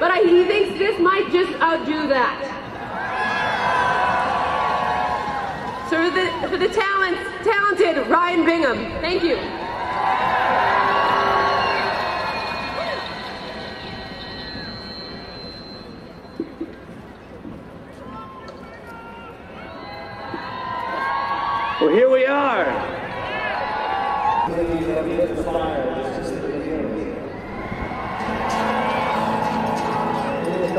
but I, he thinks this might just outdo that. So for the, for the talent, talented Ryan Bingham, thank you. Well, here we are.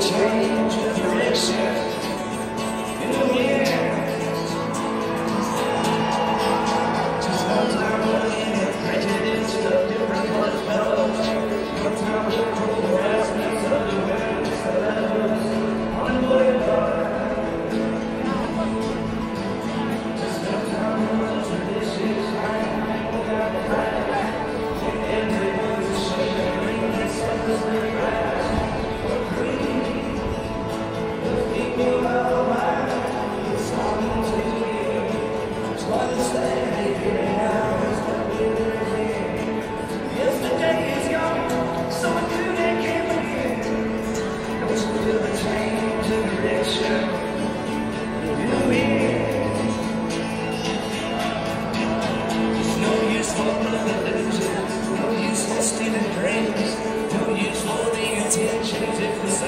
change of direction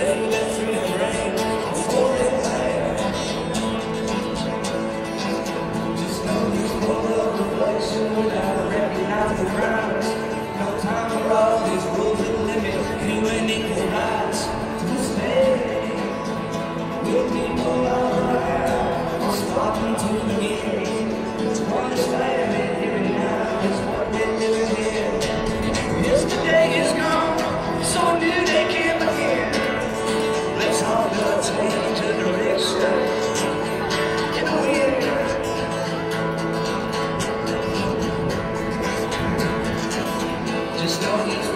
Amen. stories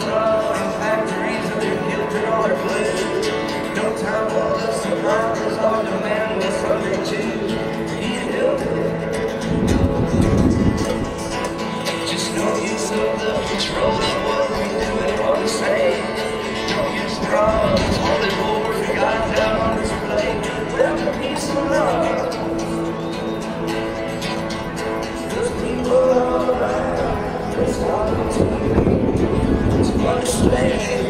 Amen.